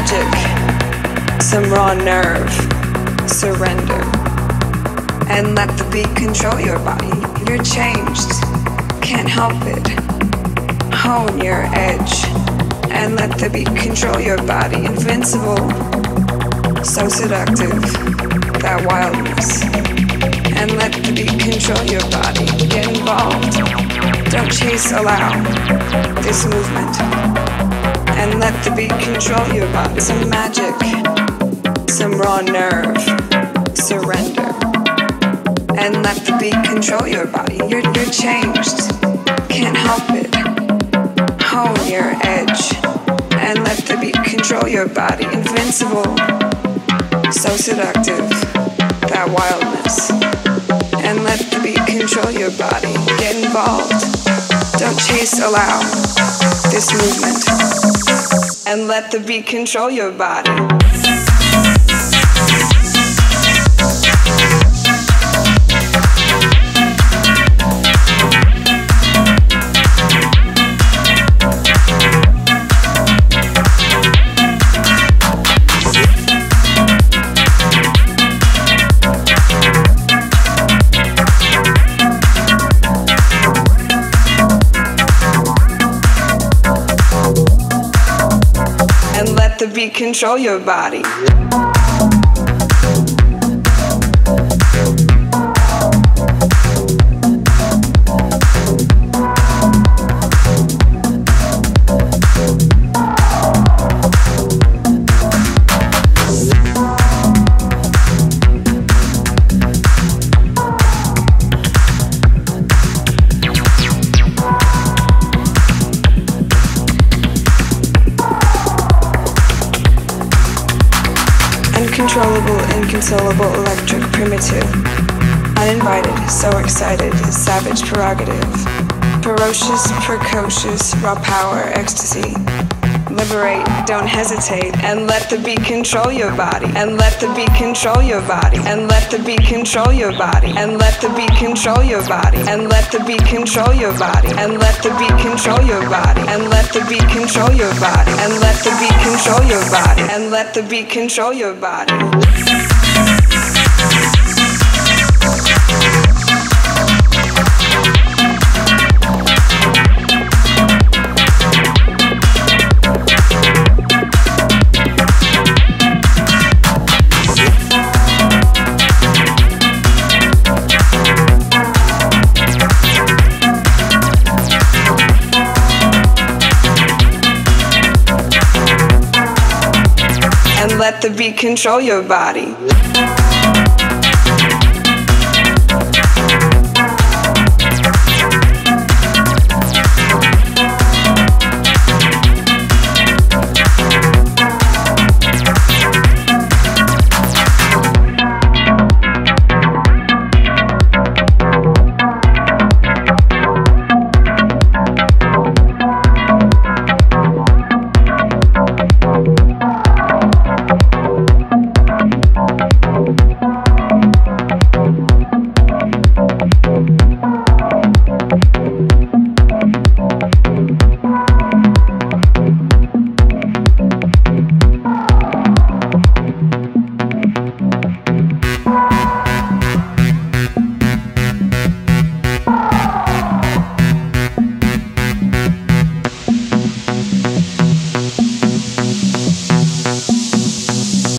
Magic, some raw nerve, surrender. And let the beat control your body. You're changed, can't help it. Hone your edge. And let the beat control your body. Invincible, so seductive, that wildness. And let the beat control your body. Get involved. Don't chase, allow this movement. And let the beat control your body. Some magic, some raw nerve, surrender. And let the beat control your body. You're, you're changed, can't help it. Hone your edge. And let the beat control your body. Invincible, so seductive, that wildness. And let the beat control your body. Get involved. Don't chase, allow this movement. And let the beat control your body. Control your body. Uncontrollable, inconsolable, electric, primitive. Uninvited, so excited, savage prerogative. Ferocious, precocious, raw power, ecstasy. Liberate, don't hesitate, and let the beat control your body. And let the beat control your body. And let the beat control your body. And let the beat control your body. And let the beat control your body. And let the beat control your body. And let the beat control your body. And let the beat control your body. And let the beat control your body. Let the beat control your body.